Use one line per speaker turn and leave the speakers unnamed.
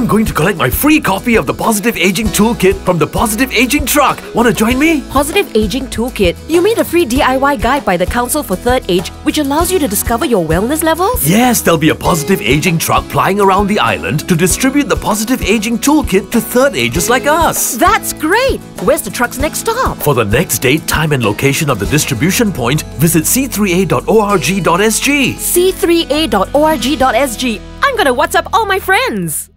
I'm going to collect my free copy of the Positive Aging Toolkit from the Positive Aging Truck. Want to join me?
Positive Aging Toolkit. You mean the free DIY guide by the Council for Third Age, which allows you to discover your wellness levels?
Yes, there'll be a Positive Aging Truck plying around the island to distribute the Positive Aging Toolkit to third agers like us.
That's great! Where's the truck's next stop?
For the next date, time, and location of the distribution point, visit c3a.org.sg.
c3a.org.sg. I'm gonna WhatsApp all my friends.